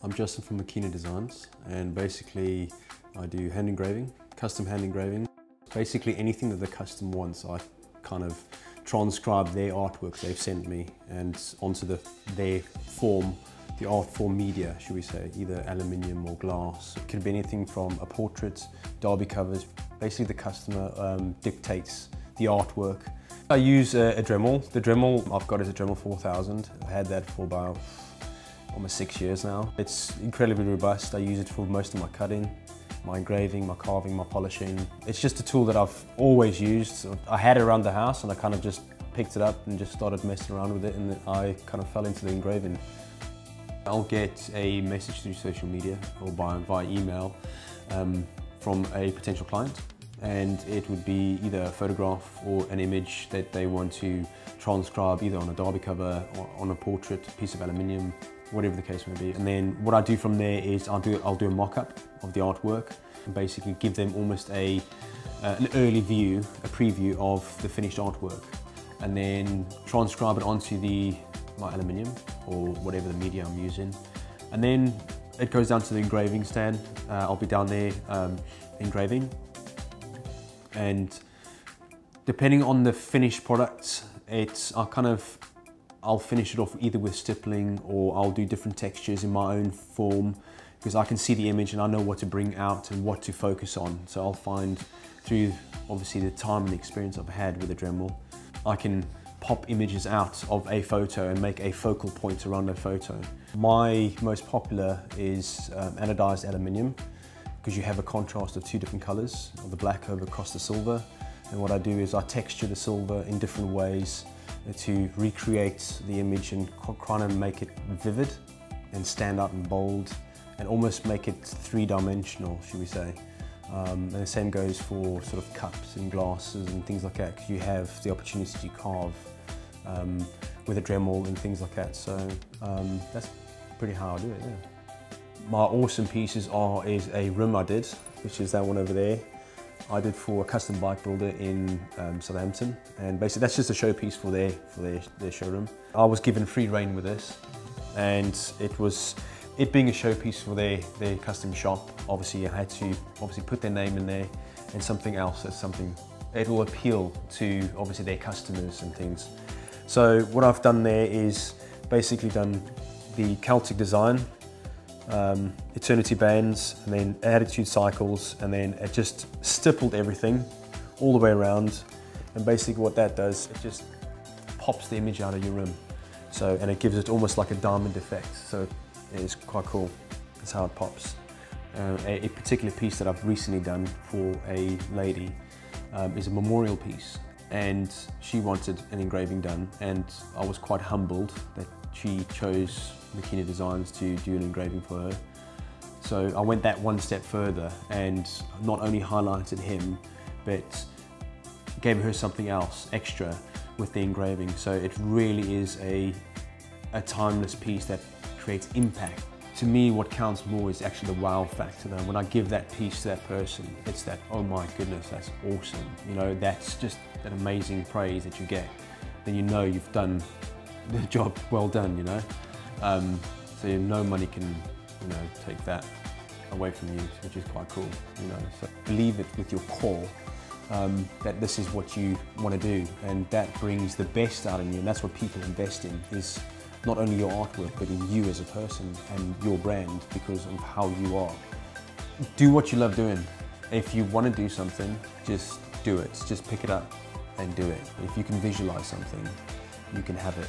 I'm Justin from Makina Designs and basically I do hand engraving, custom hand engraving. Basically anything that the customer wants, I kind of transcribe their artwork they've sent me and onto the, their form, the art form media, should we say, either aluminium or glass. It could be anything from a portrait, derby covers. Basically the customer um, dictates the artwork. I use a, a Dremel. The Dremel I've got is a Dremel 4000. I've had that for about almost six years now. It's incredibly robust. I use it for most of my cutting, my engraving, my carving, my polishing. It's just a tool that I've always used. I had it around the house and I kind of just picked it up and just started messing around with it and I kind of fell into the engraving. I'll get a message through social media or by, via email um, from a potential client and it would be either a photograph or an image that they want to transcribe either on a derby cover or on a portrait, piece of aluminium, whatever the case may be. And then what I do from there is I'll do, I'll do a mock-up of the artwork and basically give them almost a, uh, an early view, a preview of the finished artwork and then transcribe it onto the my aluminium or whatever the media I'm using. And then it goes down to the engraving stand. Uh, I'll be down there um, engraving and depending on the finished product, it's I kind of I'll finish it off either with stippling or I'll do different textures in my own form because I can see the image and I know what to bring out and what to focus on. So I'll find through obviously the time and the experience I've had with a Dremel, I can pop images out of a photo and make a focal point around a photo. My most popular is um, anodized aluminium because you have a contrast of two different colors, of the black over across the silver. And what I do is I texture the silver in different ways to recreate the image and kind of make it vivid and stand out and bold and almost make it three-dimensional, should we say. Um, and the same goes for sort of cups and glasses and things like that because you have the opportunity to carve um, with a Dremel and things like that. So um, that's pretty how I do it, yeah. My awesome pieces are is a rim I did, which is that one over there. I did for a custom bike builder in um, Southampton, and basically that's just a showpiece for their for their, their showroom. I was given free reign with this, and it was it being a showpiece for their their custom shop. Obviously, I had to obviously put their name in there, and something else that's something it will appeal to obviously their customers and things. So what I've done there is basically done the Celtic design um, eternity bands and then attitude cycles and then it just stippled everything all the way around. And basically what that does it just pops the image out of your room. So and it gives it almost like a diamond effect. So it's quite cool. That's how it pops. Uh, a, a, particular piece that I've recently done for a lady um, is a memorial piece. And she wanted an engraving done. And I was quite humbled that she chose Makina Designs to do an engraving for her. So I went that one step further and not only highlighted him, but gave her something else extra with the engraving. So it really is a, a timeless piece that creates impact. To me, what counts more is actually the wow factor. Though. When I give that piece to that person, it's that, oh my goodness, that's awesome. You know, that's just that amazing praise that you get. Then you know you've done the job well done, you know. Um, so no money can, you know, take that away from you, which is quite cool, you know. So believe it with your core um, that this is what you want to do, and that brings the best out of you, and that's what people invest in is not only your artwork, but in you as a person and your brand because of how you are. Do what you love doing. If you want to do something, just do it. Just pick it up and do it. If you can visualize something, you can have it.